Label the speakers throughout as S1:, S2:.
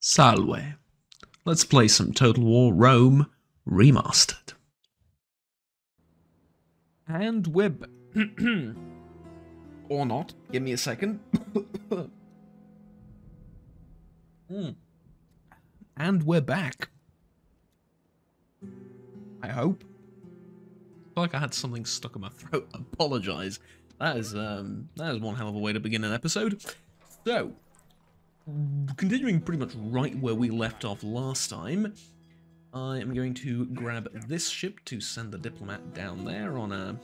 S1: Salve. Let's play some Total War Rome Remastered. And we're... or not. Give me a second. Hmm. And we're back. I hope. I feel like I had something stuck in my throat. Apologize. That is um that is one hell of a way to begin an episode. So, continuing pretty much right where we left off last time, I am going to grab this ship to send the diplomat down there on a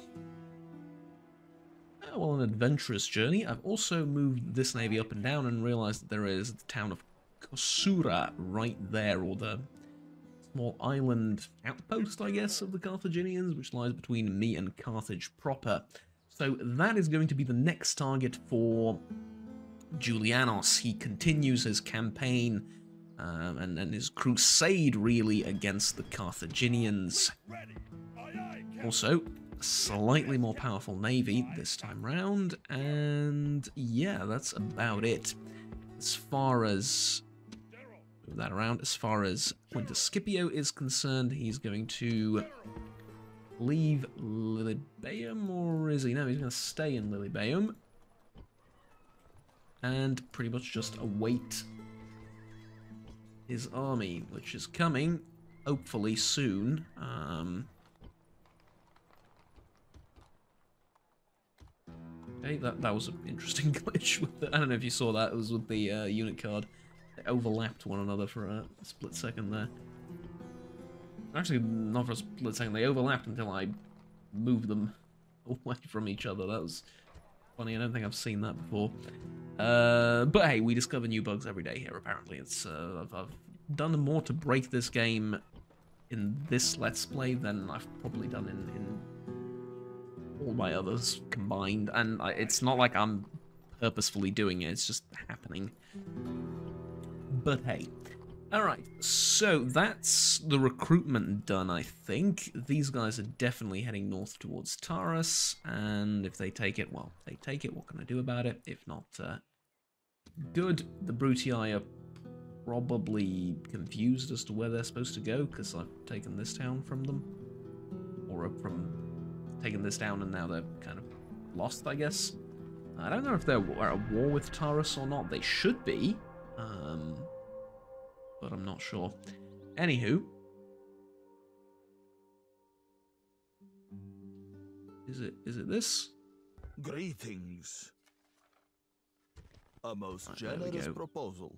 S1: uh, well, an adventurous journey. I've also moved this navy up and down and realized that there is the town of Kosura right there, or the small island outpost, I guess, of the Carthaginians, which lies between me and Carthage proper. So that is going to be the next target for Julianos. He continues his campaign um, and, and his crusade, really, against the Carthaginians. Also, slightly more powerful navy this time round, and yeah, that's about it. As far as move that around, as far as Quintus Scipio is concerned, he's going to leave Lilybaeum, or is he? No, he's going to stay in Lilybaeum. And pretty much just await his army, which is coming, hopefully soon. Um, okay, that, that was an interesting glitch. With the, I don't know if you saw that, it was with the uh, unit card. They overlapped one another for a split second there. Actually, not for a split second. They overlapped until I moved them away from each other. That was funny. I don't think I've seen that before. Uh, but hey, we discover new bugs every day here. Apparently, it's uh, I've, I've done more to break this game in this Let's Play than I've probably done in, in all my others combined. And I, it's not like I'm purposefully doing it. It's just happening. But hey. Alright, so that's the recruitment done, I think. These guys are definitely heading north towards Taurus, and if they take it, well, they take it, what can I do about it? If not, uh, good. The Brutii are probably confused as to where they're supposed to go, because I've taken this town from them. Or uh, from taking this down, and now they're kind of lost, I guess. I don't know if they're at war with Taurus or not. They should be. Um, but I'm not sure. Anywho. Is it is it this?
S2: Greetings. A most
S1: Right,
S2: generous proposal.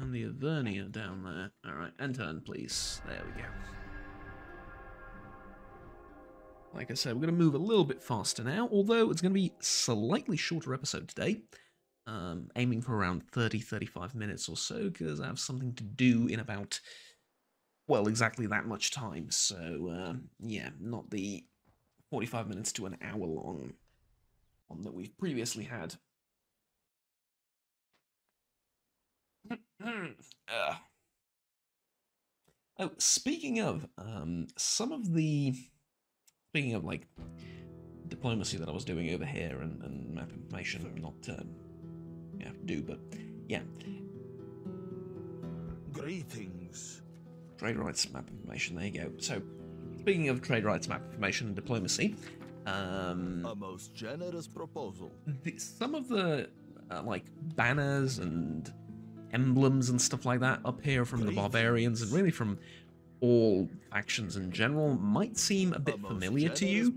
S1: And the Avernia down there. Alright, and turn please. There we go. Like I said, we're going to move a little bit faster now, although it's going to be slightly shorter episode today. Um, aiming for around 30-35 minutes or so, because I have something to do in about, well, exactly that much time. So, um, yeah, not the 45 minutes to an hour long one that we've previously had. Ugh. Oh, speaking of, um, some of the, speaking of like diplomacy that I was doing over here and, and map information, not um, yeah, do, but yeah,
S2: Greetings.
S1: trade rights map information. There you go. So, speaking of trade rights map information and diplomacy, um,
S2: A most generous proposal.
S1: the, some of the uh, like banners and emblems and stuff like that up here from the barbarians and really from all factions in general might seem a bit
S2: A
S1: familiar to you.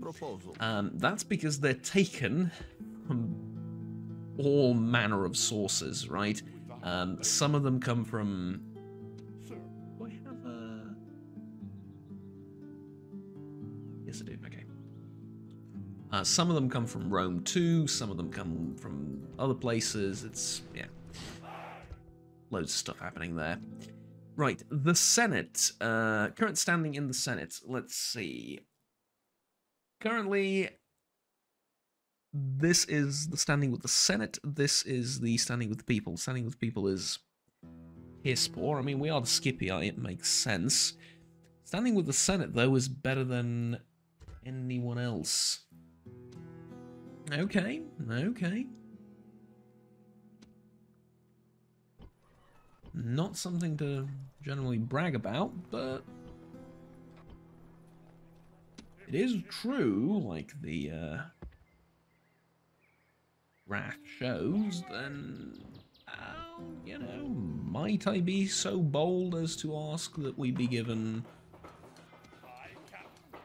S1: Um, that's because they're taken all manner of sources, right? Um, some of them come from. Do I have a? Yes, I do. Okay. Uh, some of them come from Rome too. Some of them come from other places. It's yeah, loads of stuff happening there. Right, the Senate. Uh, current standing in the Senate. Let's see. Currently, this is the standing with the Senate. This is the standing with the people. Standing with the people is piss poor. I mean, we are the Scipii. It makes sense. Standing with the Senate, though, is better than anyone else. Okay, okay. Not something to generally brag about, but it is true, like the uh, graph shows, then, uh, you know, might I be so bold as to ask that we be given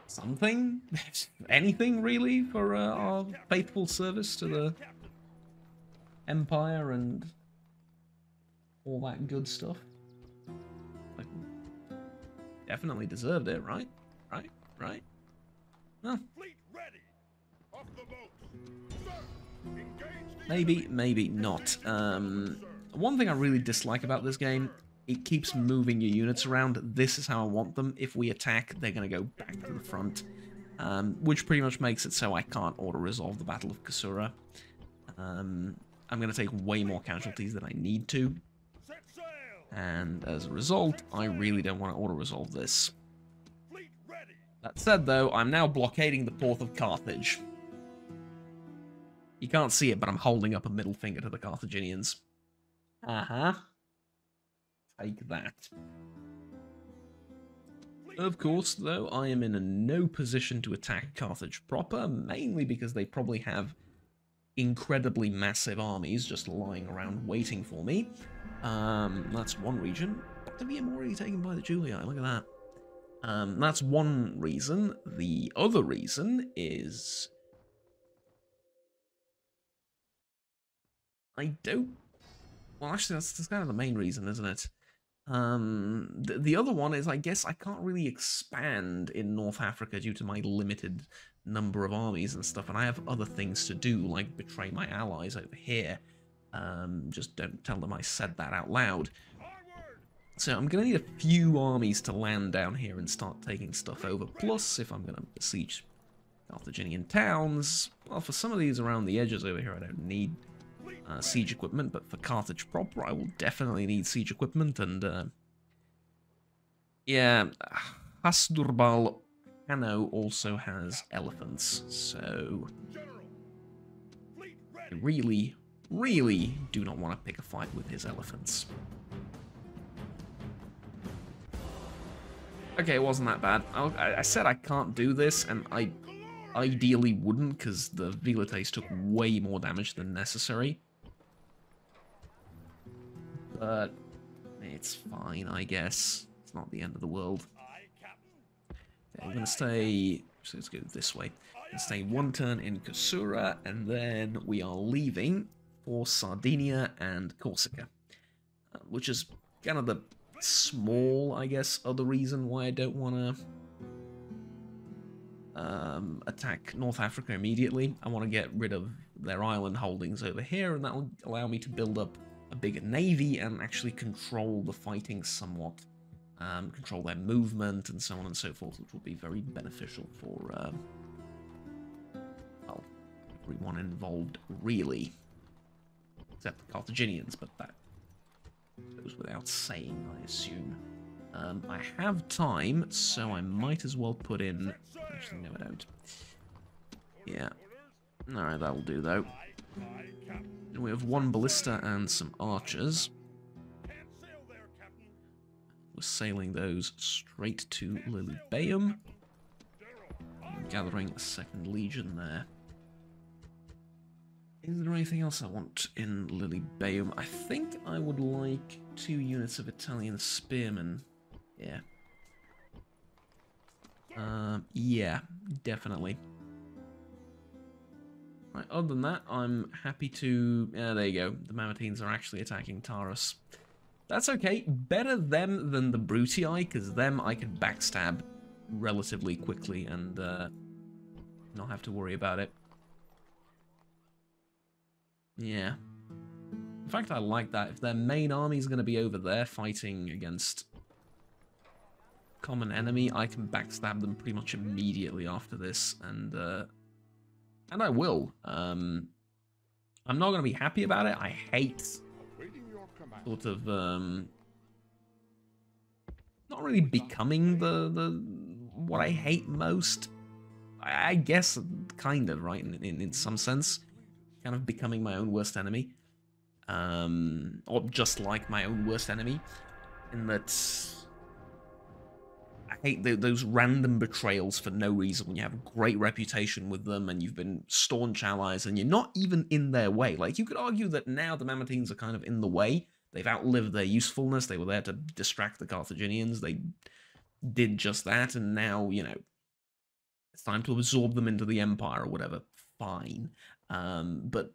S1: something? Anything, really, for uh, our faithful service to the Empire and all that good stuff? Like, definitely deserved it, right? Right? Right? Well,
S3: Fleet ready. Off the boat. Sir,
S1: maybe, maybe not. Um, one thing I really dislike about this game, it keeps moving your units around. This is how I want them. If we attack, they're going to go back to the front, um, which pretty much makes it so I can't auto-resolve the Battle of Kasura. Um, I'm going to take way more casualties than I need to, and as a result, I really don't want to auto-resolve this. That said, though, I'm now blockading the port of Carthage. You can't see it, but I'm holding up a middle finger to the Carthaginians. Uh-huh. Take that. Of course, though, I am in a no position to attack Carthage proper, mainly because they probably have incredibly massive armies just lying around waiting for me. Um, that's one region. Octavium already taken by the Julii, look at that. Um, that's one reason. The other reason is I don't. Well, actually, that's, that's kind of the main reason, isn't it? Um, the, the other one is I guess I can't really expand in North Africa due to my limited number of armies and stuff, and I have other things to do, like betray my allies over here. Um, just don't tell them I said that out loud. So I'm going to need a few armies to land down here and start taking stuff over. Plus, if I'm going to besiege Carthaginian towns, well, for some of these around the edges over here, I don't need uh, siege equipment, but for Carthage proper, I will definitely need siege equipment. And uh, yeah, Hasdrubal Hanno also has elephants, so I really, really do not want to pick a fight with his elephants. Okay, it wasn't that bad. I, I- I said I can't do this, and I ideally wouldn't, because the Velites took way more damage than necessary. But it's fine, I guess. It's not the end of the world. We're gonna stay. So let's go this way. We're stay one turn in Kasura, and then we are leaving for Sardinia and Corsica, uh, which is kind of the small, I guess, other reason why I don't want to um, attack North Africa immediately. I want to get rid of their island holdings over here, and that will allow me to build up a bigger navy and actually control the fighting somewhat um, control their movement and so on and so forth, which will be very beneficial for um, well everyone involved, really, except the Carthaginians. But that goes without saying, I assume. Um, I have time, so I might as well put in. Actually, no, I don't. Yeah. All right, that'll do though.
S3: Aye,
S1: We have one ballista and some archers. We're sailing those straight to Lilybaeum. Gathering a second legion there. Is there anything else I want in Lilybaeum? I think I would like two units of Italian spearmen. Yeah. Um, yeah, definitely. Right, other than that, I'm happy to... Yeah, there you go. The Mamertines are actually attacking Taurus. That's okay. Better them than the Brutii, because them I can backstab relatively quickly and uh, not have to worry about it. Yeah. In fact, I like that. If their main army is going to be over there fighting against common enemy, I can backstab them pretty much immediately after this, and uh, and I will. Um, I'm not going to be happy about it. I hate
S3: Awaiting your command.
S1: sort of um not really becoming the the what I hate most. I, I guess kind of right in, in in some sense, kind of becoming my own worst enemy. um, or just like my own worst enemy, in that hate th those random betrayals for no reason when you have a great reputation with them and you've been staunch allies and you're not even in their way. Like, you could argue that now the Mamertines are kind of in the way. They've outlived their usefulness. They were there to distract the Carthaginians. They did just that, and now, you know, it's time to absorb them into the Empire or whatever. Fine. Um, but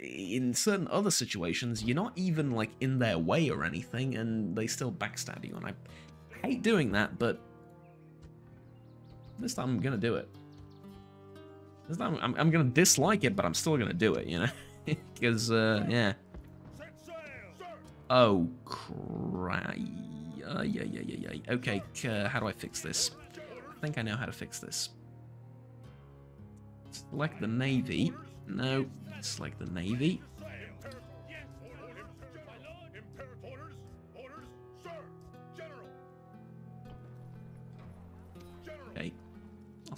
S1: in certain other situations, you're not even, like, in their way or anything, and they still backstab you, and I hate doing that, but this time I'm gonna do it. This time I'm, I'm gonna dislike it, but I'm still gonna do it, you know? Because, uh, yeah. Oh, cry. Uh, yeah, yeah, yeah, yeah. Okay, uh, how do I fix this? I think I know how to fix this. Select the Navy. No, select the Navy.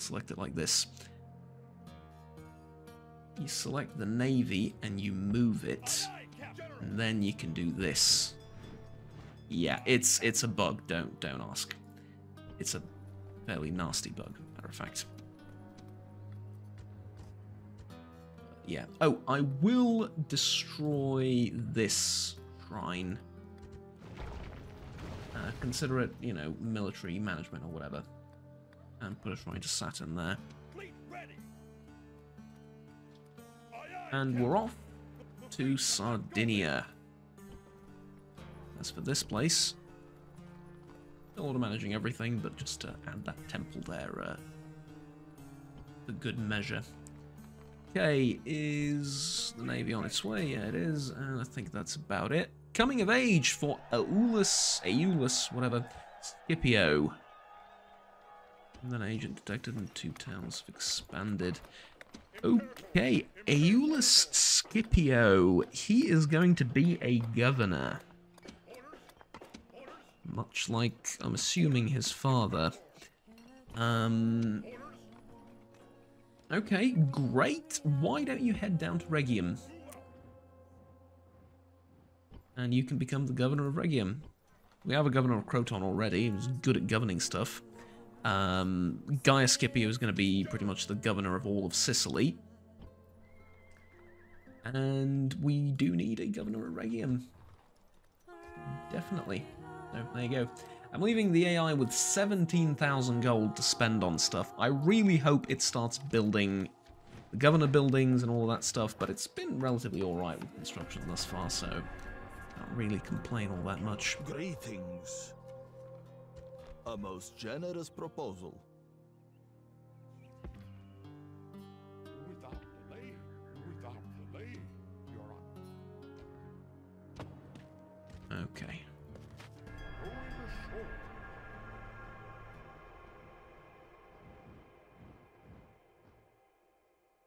S1: Select it like this. You select the Navy and you move it, and then you can do this. Yeah, it's it's a bug. Don't don't ask. It's a fairly nasty bug, matter of fact. Yeah. Oh, I will destroy this shrine. Uh, consider it, you know, military management or whatever. And put a shrine to Saturn there. And we're off to Sardinia. As for this place, still auto managing everything, but just to add that temple there uh, good measure. Okay, is the navy on its way? Yeah, it is, and I think that's about it. Coming of age for Aulus, Aulus, whatever, Scipio. And then agent detected and two towns have expanded. Okay, Aulus Scipio. He is going to be a governor. Much like, I'm assuming, his father. Um. Okay, great. Why don't you head down to Regium? And you can become the governor of Regium. We have a governor of Croton already. He's good at governing stuff. Um, Gaius Scipio is going to be pretty much the governor of all of Sicily. And we do need a governor at Regium. Definitely. So, there you go. I'm leaving the AI with 17,000 gold to spend on stuff. I really hope it starts building the governor buildings and all that stuff, but it's been relatively alright with construction thus far, so can't really complain all that much.
S2: Greetings. A most generous proposal.
S3: Without delay, without delay, Your Honor.
S1: Okay.
S3: Going ashore.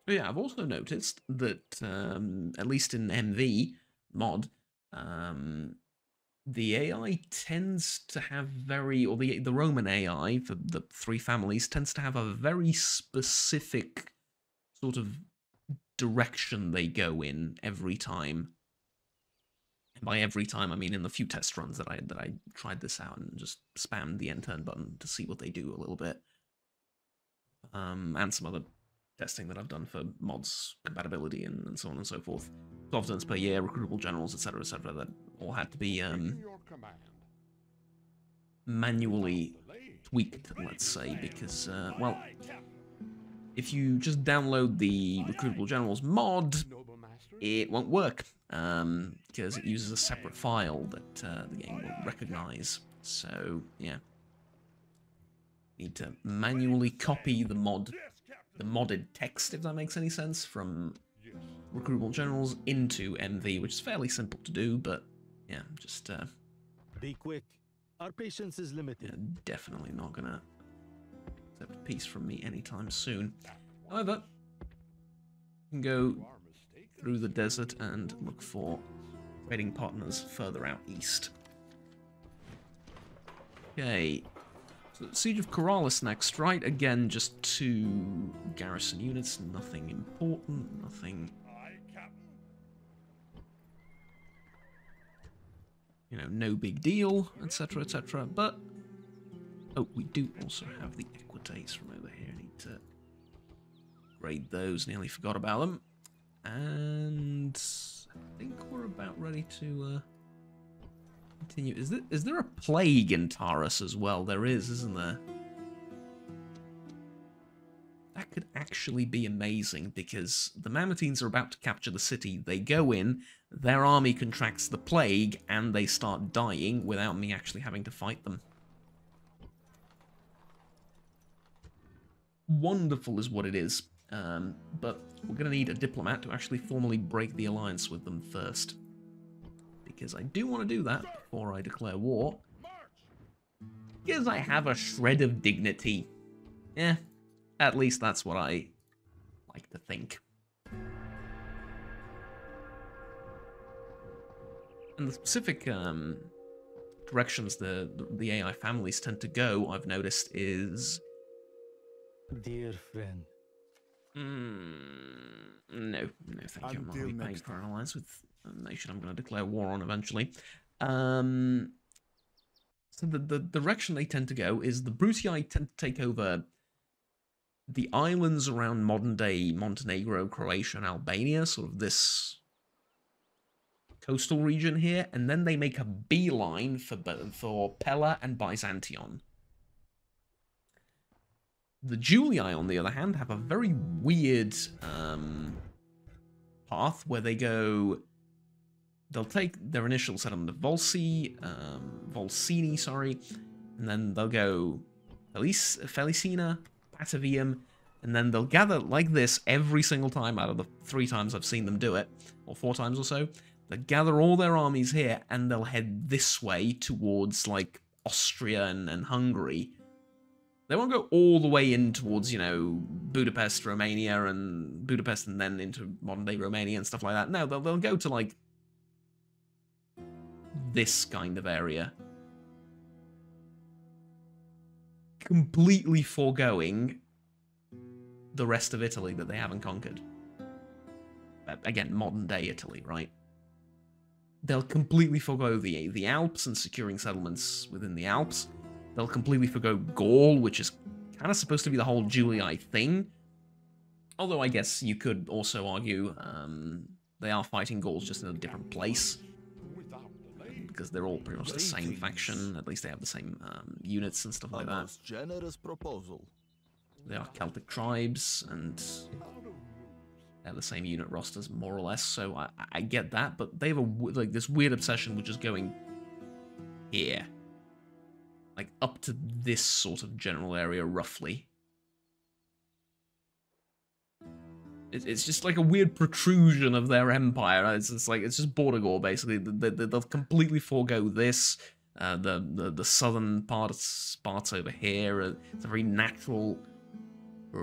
S1: Yeah, I've also noticed that, um, at least in MV mod, um, the AI tends to have very, or the the Roman AI for the three families tends to have a very specific sort of direction they go in every time. And by every time, I mean in the few test runs that I that I tried this out and just spammed the end turn button to see what they do a little bit, um, and some other testing that I've done for mods compatibility and, and so on and so forth. 12 turns per year, recruitable generals, etc., etc. That all had to be um,
S3: In your command.
S1: manually tweaked, let's say, because, uh, well, if you just download the recruitable generals mod, it won't work um, because it uses a separate file that uh, the game will recognize. So, yeah. Need to manually copy the mod, the modded text, if that makes any sense, from recruitable generals into MV, which is fairly simple to do, but yeah, just uh,
S4: Be quick. Our patience is limited.
S1: yeah, definitely not gonna accept peace from me anytime soon. However, you can go
S3: You are mistaken.
S1: through the desert and look for trading partners further out east. Okay. So Siege of Corrales next, right? Again, just two garrison units, nothing important, nothing you know, no big deal, etc., etc. But oh, we do also have the equites from over here. I need to grade those. Nearly forgot about them. And I think we're about ready to uh, continue. Is there is there a plague in Taurus as well? There is, isn't there? That could actually be amazing because the Mamertines are about to capture the city. They go in, their army contracts the plague, and they start dying without me actually having to fight them. Wonderful is what it is, um, but we're going to need a diplomat to actually formally break the alliance with them first. Because I do want to do that before I declare war. Because I have a shred of dignity. Yeah, at least that's what I like to think. And the specific um, directions the, the AI families tend to go, I've noticed, is...
S4: Dear friend,
S1: Mm, no, no, thank you. I'm not
S2: Until
S1: going to paying for an alliance with a nation I'm going to declare war on eventually. Um, so the, the direction they tend to go is the Brutii tend to take over the islands around modern day Montenegro, Croatia, and Albania, sort of this coastal region here, and then they make a beeline for for Pella and Byzantion. The Julii, on the other hand, have a very weird um, path where they go. They'll take their initial settlement of Volsi, um, Volsini, sorry, and then they'll go Felic- Felicina, Patavium, and then they'll gather like this every single time out of the three times I've seen them do it, or four times or so. They'll gather all their armies here and they'll head this way towards like Austria and, and Hungary. They won't go all the way in towards, you know, Budapest, Romania, and Budapest, and then into modern day Romania and stuff like that. No, they'll, they'll go to like this kind of area. Completely foregoing the rest of Italy that they haven't conquered. Again, modern day Italy, right? They'll completely forego the the Alps and securing settlements within the Alps. They'll completely forgo Gaul, which is kind of supposed to be the whole Julii thing. Although I guess you could also argue um, they are fighting Gauls just in a different place because they're all pretty much the same faction. At least they have the same um, units and stuff like that.
S2: generous proposal.
S1: They are Celtic tribes, and the same unit rosters, more or less. So I, I get that, but they have a like this weird obsession with just going here, like up to this sort of general area, roughly. It, it's just like a weird protrusion of their empire. It's like it's just Bordigor basically. They, they, they'll completely forego this. Uh, the, the the southern parts parts over here. It's a very natural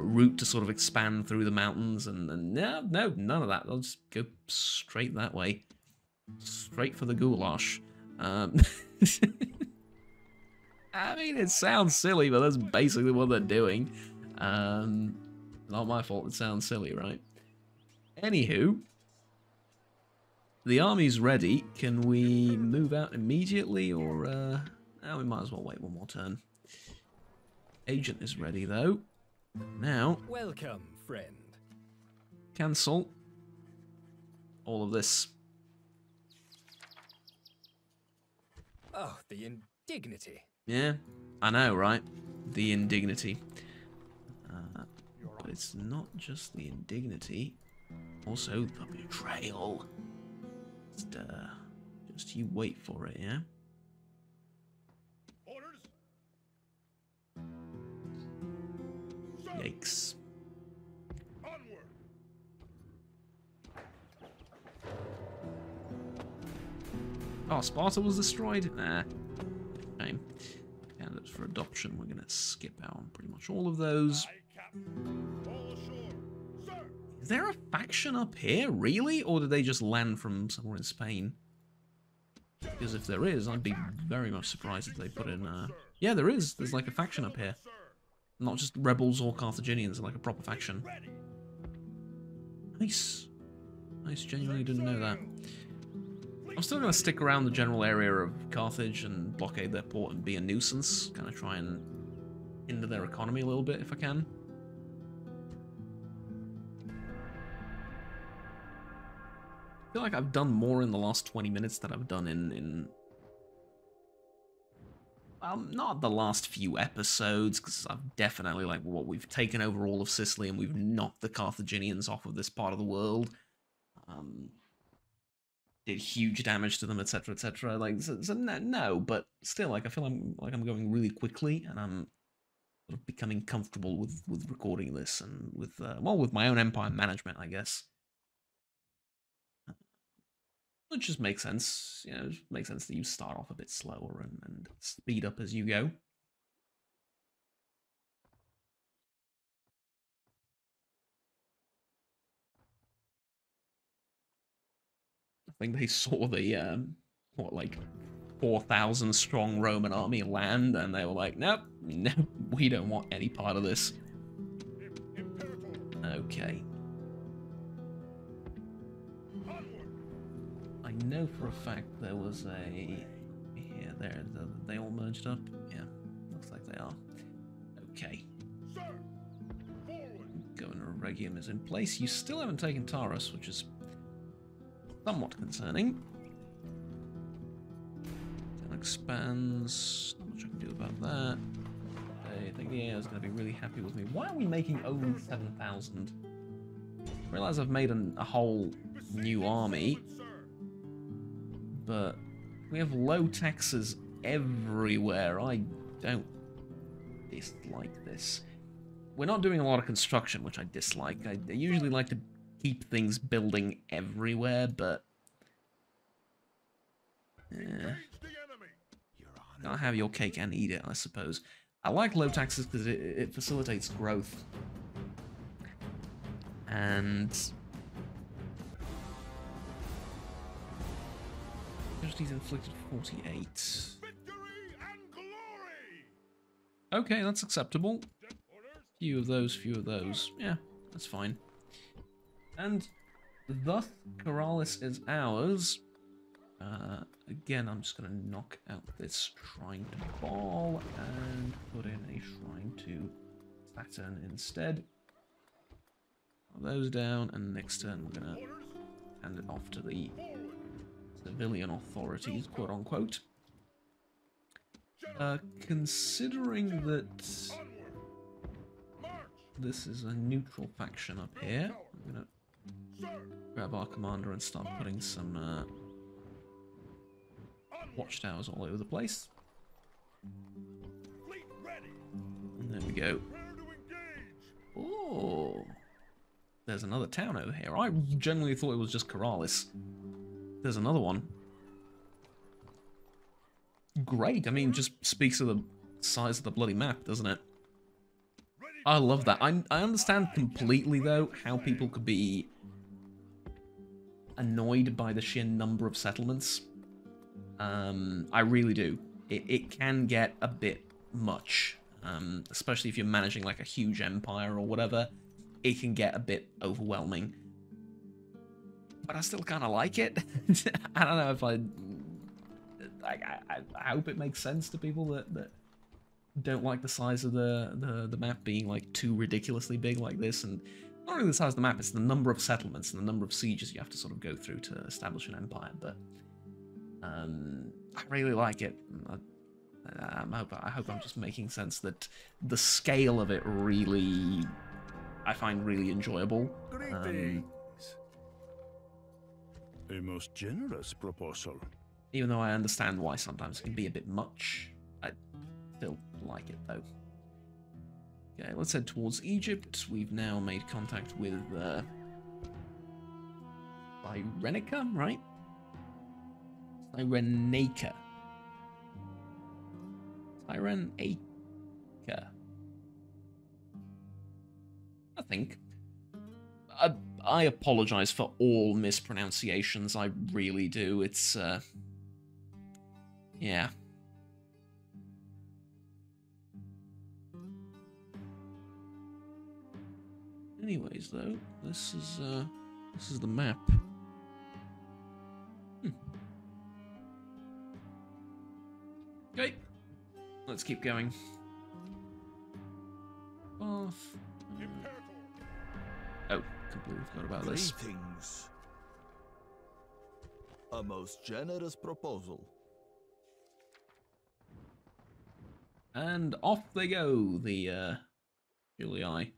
S1: route to sort of expand through the mountains, and, and no, no, none of that. They'll just go straight that way, straight for the goulash. Um, I mean, it sounds silly, but that's basically what they're doing. Um, not my fault. It sounds silly, right? Anywho, the army's ready. Can we move out immediately, or uh, oh, we might as well wait one more turn. Agent is ready though. Now,
S5: Welcome, friend.
S1: cancel all of this.
S5: Oh, the indignity.
S1: Yeah, I know, right? The indignity. Uh, but it's not just the indignity, also the betrayal. Just, uh, just you wait for it, yeah? Yikes. Oh, Sparta was destroyed? Nah. Shame. Candidates for adoption, we're gonna skip out on pretty much all of those. Is there a faction up here, really? Or did they just land from somewhere in Spain? Because if there is, I'd be very much surprised if they put in, uh... Yeah, there is. There's like a faction up here. Not just rebels or Carthaginians, like a proper faction. Nice. Nice, genuinely didn't know that. I'm still going to stick around the general area of Carthage and blockade their port and be a nuisance. Kind of try and hinder their economy a little bit if I can. I feel like I've done more in the last 20 minutes than I've done in... in um, not the last few episodes, because I've definitely, like, what, we've taken over all of Sicily and we've knocked the Carthaginians off of this part of the world. Um, did huge damage to them, etc., etc. Like, so, so no, no, but still, like, I feel I'm like I'm going really quickly, and I'm sort of becoming comfortable with with recording this and with uh, well, with my own empire management, I guess. Which just makes sense, you know, it makes sense that you start off a bit slower and, and speed up as you go. I think they saw the um, what like four thousand strong Roman army land, and they were like, "Nope, nope, we don't want any part of this." Okay. I know for a fact there was a here there they all merged up. Yeah, looks like they are. Okay. Governor Regium is in place. You still haven't taken Taurus, which is somewhat concerning. Then expands. Not much I can do about that. I think the AI is going to be really happy with me. Why are we making only 7,000? realize I've made an, a whole new army, but we have low taxes everywhere. I don't dislike this. We're not doing a lot of construction, which I dislike. I, I usually like to keep things building everywhere, but... Yeah. Gotta have your cake and eat it, I suppose. I like low taxes because it, it facilitates growth. And... Casualties inflicted 48. Okay, that's acceptable. Few of those, few of those. Yeah, that's fine. And thus, Keralis is ours. Uh, again, I'm just going to knock out this Shrine to Baal and put in a Shrine to Saturn instead. Put those down, and next turn we're going to hand it off to the civilian authorities, quote unquote. Uh, considering that this is a neutral faction up here, I'm to grab our commander and start putting some uh, watchtowers all over the place. And there we go. Oh, there's another town over here. I generally thought it was just Keralis. There's another one. Great. I mean, just speaks of the size of the bloody map, doesn't it? I love that. I, I understand completely, though, how people could be annoyed by the sheer number of settlements. Um, I really do. It, it can get a bit much, um, especially if you're managing like a huge empire or whatever. It can get a bit overwhelming. But I still kind of like it. I don't know if I, I, I... I hope it makes sense to people that... that don't like the size of the, the, the map being like too ridiculously big like this and not only the size of the map, it's the number of settlements and the number of sieges you have to sort of go through to establish an empire, but um, I really like it. I, I, hope, I hope I'm just making sense that the scale of it really, I find really enjoyable. Um,
S3: A most generous proposal.
S1: even though I understand why sometimes it can be a bit much, I still like it though. Okay, let's head towards Egypt. We've now made contact with uh, Cyrenica, right? Cyrenaica. Cyrenaica. I think. I, I apologize for all mispronunciations. I really do. It's, uh, yeah. Anyways, though, this is, uh, this is the map. Hmm. Okay, let's keep going. Forgot.
S2: Greetings. A most generous proposal.
S1: And off they go, the uh, Julii.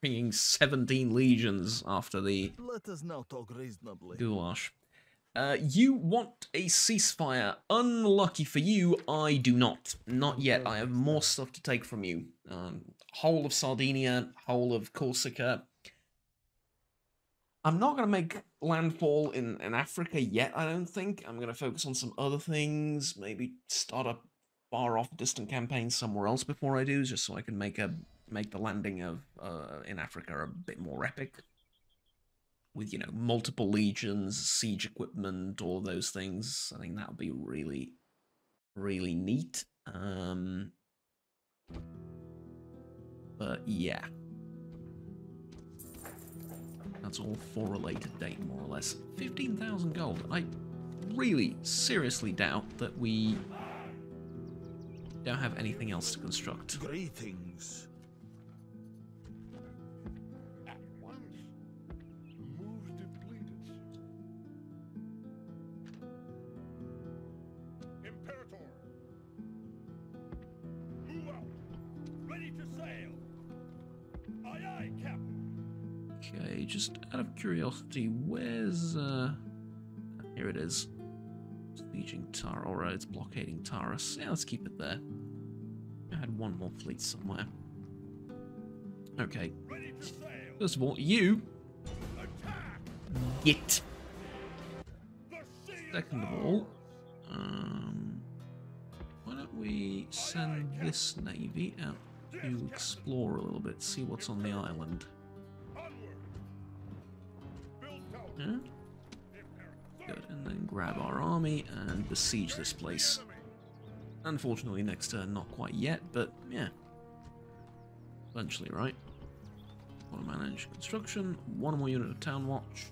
S1: Bringing 17 legions after the
S2: Let us now talk reasonably.
S1: goulash. Uh, you want a ceasefire. Unlucky for you, I do not. Not yet. I have more stuff to take from you. Um, whole of Sardinia, whole of Corsica. I'm not going to make landfall in, in Africa yet, I don't think. I'm going to focus on some other things. Maybe start a far off distant campaign somewhere else before I do, just so I can make a make the landing of uh, in Africa a bit more epic with you know multiple legions, siege equipment, all those things. I think that would be really, really neat. Um, but yeah, that's all for a later date, more or less. Fifteen thousand gold. I really seriously doubt that we don't have anything else to construct.
S2: Greetings.
S3: Out
S1: of curiosity, where's uh here it is. Sieging Tara, uh, it's blockading Taurus. Yeah, let's keep it there. I had one more fleet somewhere. Okay, first of all, you
S3: Attack.
S1: get.
S3: The sea is
S1: Second of all, um, why don't we send this navy out to explore a little bit, see what's on the island? Yeah, good. And then grab our army and besiege this place. Unfortunately, next turn, not quite yet, but yeah. Eventually, right? Want to manage construction, one more unit of Town Watch.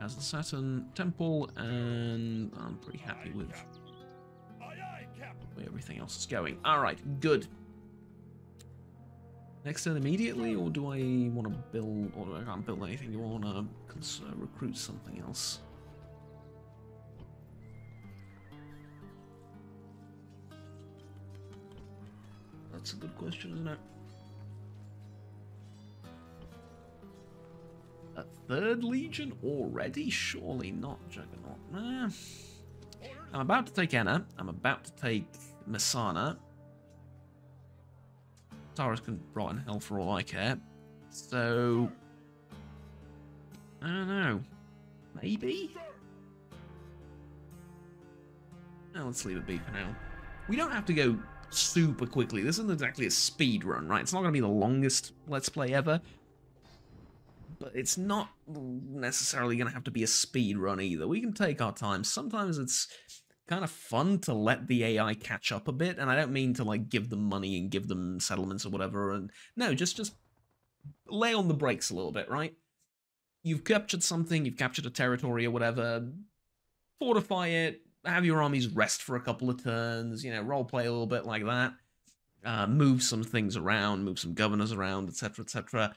S1: Has the Saturn Temple, and I'm pretty happy with
S3: Aye aye,
S1: the way everything else is going. Alright, good. Next turn immediately, or do I want to build, or I can't build anything, do I want to recruit something else? That's a good question, isn't it? A third legion already? Surely not, Juggernaut. Nah. I'm about to take Enna. I'm about to take Masana. Tara's can rot in hell for all I care. So... I don't know. Maybe? No, let's leave it be for now. We don't have to go super quickly. This isn't exactly a speed run, right? It's not going to be the longest Let's Play ever. But it's not necessarily going to have to be a speed run either. We can take our time. Sometimes it's kind of fun to let the AI catch up a bit, and I don't mean to like give them money and give them settlements or whatever. And no, just just lay on the brakes a little bit, right? You've captured something, you've captured a territory or whatever. Fortify it, have your armies rest for a couple of turns, you know, role play a little bit like that. Uh, move some things around, move some governors around, etc., etc.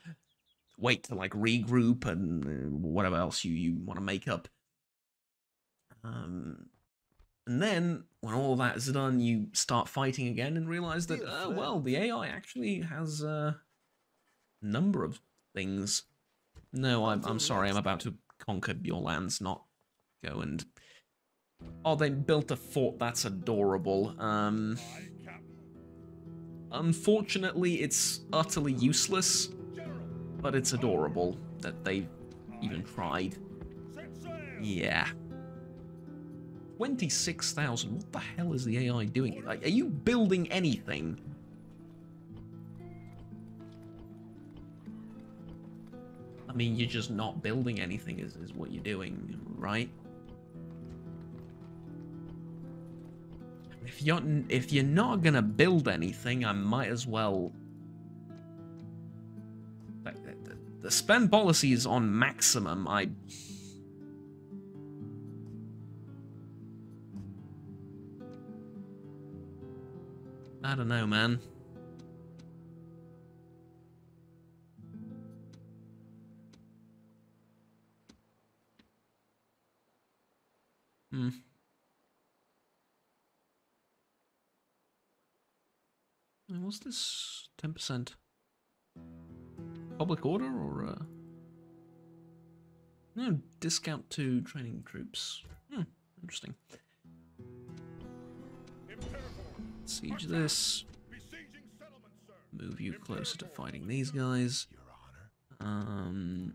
S1: Wait to like regroup and uh, whatever else you you want to make up. Um, and then when all that is done, you start fighting again and realize that uh, well, the AI actually has a number of things. No, I'm I'm sorry. I'm about to conquer your lands, not go and. Oh, they built a fort. That's adorable. Um, unfortunately, it's utterly useless, but it's adorable that they even tried. Yeah. 26,000. What the hell is the AI doing? Like, are you building anything? I mean, you're just not building anything, is, is what you're doing, right? If you're if you're not gonna build anything, I might as well. The spend policy is on maximum. I I don't know, man. Hmm. What's this? 10%? Public order or uh no, discount to training troops. Hmm, interesting. Siege this.
S3: besieging settlement, sir.
S1: Move you closer to fighting these guys. Um,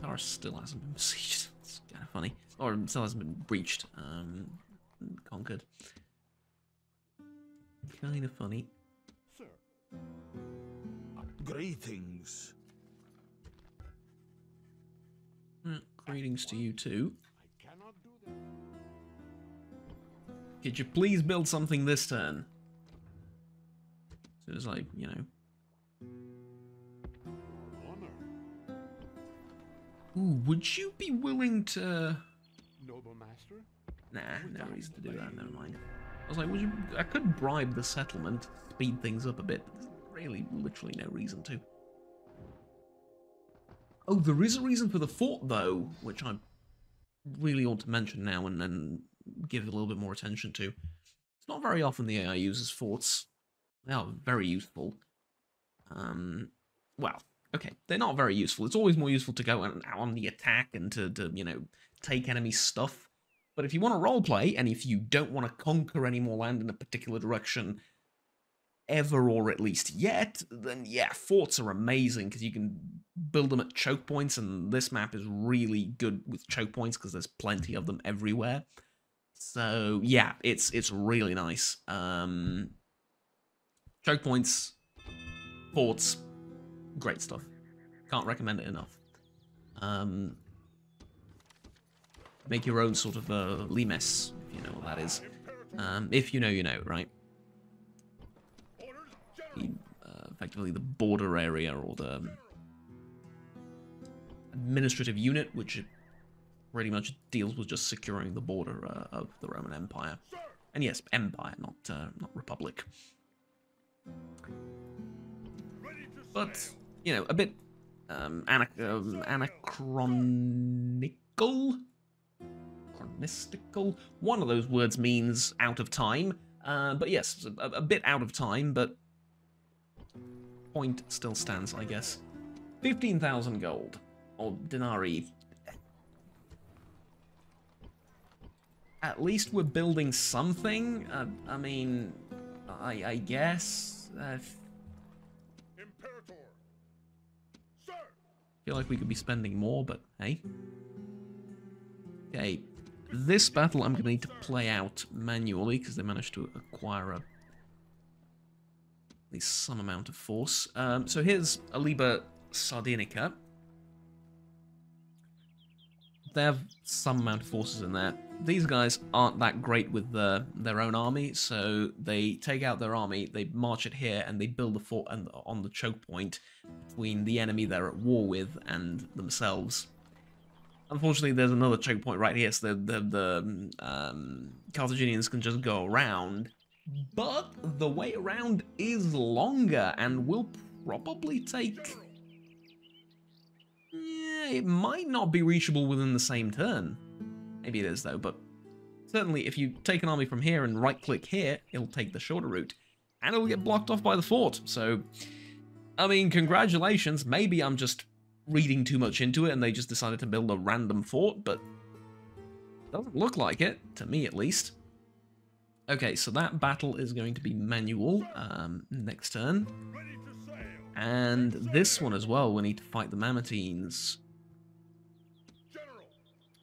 S1: Taurus still hasn't been besieged. It's kind of funny, or still hasn't been breached. Um, conquered. Kind of funny.
S3: Sir.
S2: Greetings.
S1: Uh, greetings to you too.
S3: I cannot do that.
S1: Could you please build something this turn? As soon as I, you know. Ooh, would you be willing to?
S3: Noble master.
S1: Nah, no reason to do that. Never mind. I was like, would you? I could bribe the settlement, speed things up a bit. But there's really, literally no reason to. Oh, there is a reason for the fort, though, which I really ought to mention now and then give a little bit more attention to. It's not very often the AI uses forts. They are very useful. Um, well, okay, they're not very useful. It's always more useful to go on, on the attack and to, to, you know, take enemy stuff. But if you want to roleplay, and if you don't want to conquer any more land in a particular direction, ever or at least yet, then yeah, forts are amazing because you can build them at choke points, and this map is really good with choke points because there's plenty of them everywhere. So yeah, it's it's really nice. Um, choke points, forts, great stuff. Can't recommend it enough. Um, make your own sort of uh, limes, if you know what that is. Um, if you know, you know, right? The, uh, effectively the border area or the administrative unit, which pretty much deals with just securing the border uh, of the Roman Empire. And yes, Empire, not uh, not Republic. But you know, a bit um, ana- um, anachronical, chronistical. One of those words means out of time. Uh, but yes, a, a bit out of time, but point still stands, I guess. Fifteen thousand gold or denarii. At least we're building something. Uh, I mean, I, I guess. Uh, feel like we could be spending more, but hey. Okay, this battle I'm going to need to play out manually because they managed to acquire a, at least some amount of force. Um, so here's Aliba Sardinica. They have some amount of forces in there. These guys aren't that great with the, their own army, so they take out their army, they march it here, and they build a fort and on the choke point between the enemy they're at war with and themselves. Unfortunately, there's another choke point right here, so the, the, the um, Carthaginians can just go around. But the way around is longer and will probably take... It might not be reachable within the same turn. Maybe it is, though, but certainly if you take an army from here and right-click here, it'll take the shorter route. And it'll get blocked off by the fort, so... I mean, congratulations. Maybe I'm just reading too much into it and they just decided to build a random fort, but doesn't look like it, to me at least. Okay, so that battle is going to be manual um, next turn. And this one as well, we need to fight the Mamertines.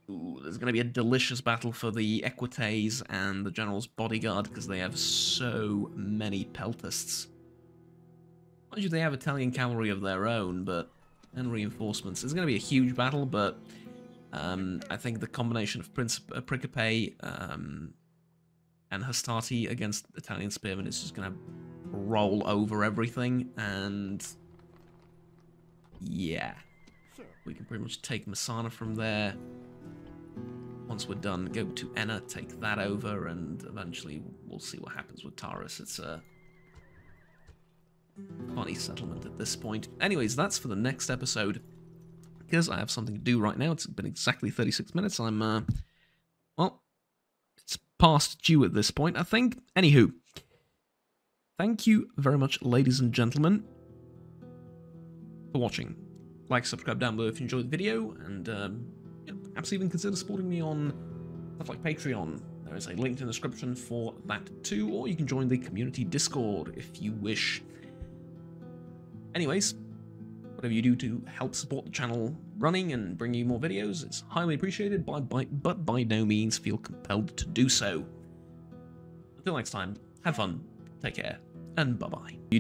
S1: Ooh, there's going to be a delicious battle for the Equites and the General's bodyguard because they have so many peltists. Mind you, they have Italian cavalry of their own, but and reinforcements. It's going to be a huge battle, but um, I think the combination of Prince uh, Principe um, and Hastati against Italian spearmen is just going to roll over everything, and yeah, we can pretty much take Messana from there. Once we're done, go to Enna, take that over, and eventually we'll see what happens with Taurus. It's a funny settlement at this point. Anyways, that's for the next episode. Because I have something to do right now. It's been exactly 36 minutes. I'm, uh, well, it's past due at this point, I think. Anywho, thank you very much, ladies and gentlemen, for watching. Like, subscribe down below if you enjoyed the video, and um, perhaps even consider supporting me on stuff like Patreon. There is a link in the description for that too, or you can join the community Discord if you wish. Anyways, whatever you do to help support the channel running and bring you more videos it's highly appreciated, by, by, but by no means feel compelled to do so. Until next time, have fun, take care, and bye-bye.